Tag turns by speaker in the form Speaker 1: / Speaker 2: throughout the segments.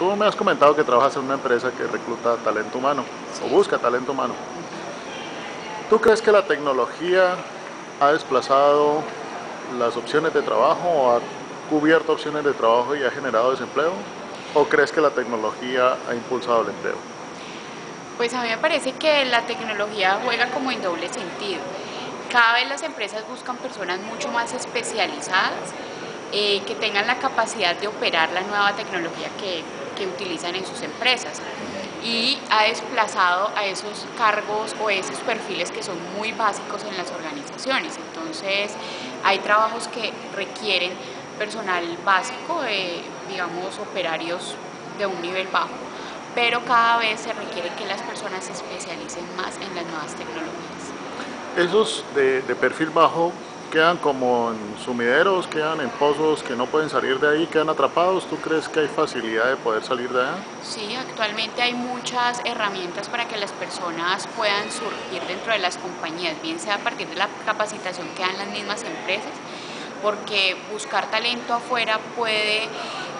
Speaker 1: tú me has comentado que trabajas en una empresa que recluta talento humano o busca talento humano. ¿Tú crees que la tecnología ha desplazado las opciones de trabajo o ha cubierto opciones de trabajo y ha generado desempleo? ¿O crees que la tecnología ha impulsado el empleo?
Speaker 2: Pues a mí me parece que la tecnología juega como en doble sentido. Cada vez las empresas buscan personas mucho más especializadas eh, que tengan la capacidad de operar la nueva tecnología que, que utilizan en sus empresas y ha desplazado a esos cargos o esos perfiles que son muy básicos en las organizaciones. Entonces hay trabajos que requieren personal básico, digamos operarios de un nivel bajo, pero cada vez se requiere que las personas se especialicen más en las nuevas tecnologías.
Speaker 1: Esos de, de perfil bajo quedan como en sumideros, quedan en pozos que no pueden salir de ahí, quedan atrapados. ¿Tú crees que hay facilidad de poder salir de allá?
Speaker 2: Sí, actualmente hay muchas herramientas para que las personas puedan surgir dentro de las compañías, bien sea a partir de la capacitación que dan las mismas empresas, porque buscar talento afuera puede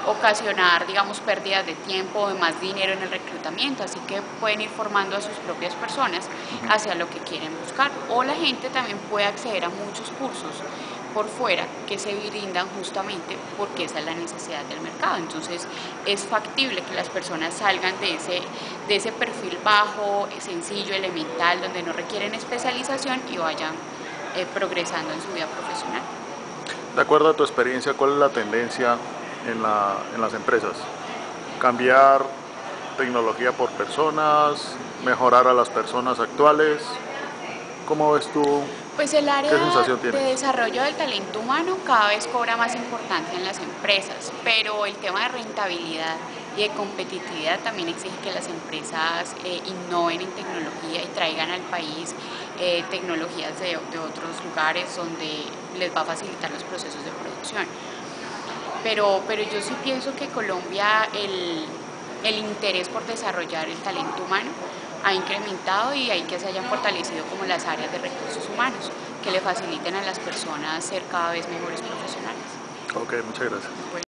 Speaker 2: ocasionar, digamos, pérdidas de tiempo o de más dinero en el reclutamiento, así que pueden ir formando a sus propias personas hacia lo que quieren buscar. O la gente también puede acceder a muchos cursos por fuera que se brindan justamente porque esa es la necesidad del mercado. Entonces es factible que las personas salgan de ese, de ese perfil bajo, sencillo, elemental, donde no requieren especialización y vayan eh, progresando en su vida profesional.
Speaker 1: De acuerdo a tu experiencia, ¿cuál es la tendencia en, la, en las empresas? Cambiar tecnología por personas, mejorar a las personas actuales. ¿Cómo ves tú?
Speaker 2: Pues el área de desarrollo del talento humano cada vez cobra más importancia en las empresas, pero el tema de rentabilidad y de competitividad también exige que las empresas eh, innoven en tecnología y traigan al país eh, tecnologías de, de otros lugares donde les va a facilitar los procesos de producción pero, pero yo sí pienso que Colombia el, el interés por desarrollar el talento humano ha incrementado y hay que se hayan fortalecido como las áreas de recursos humanos que le faciliten a las personas ser cada vez mejores profesionales.
Speaker 1: Ok, muchas gracias.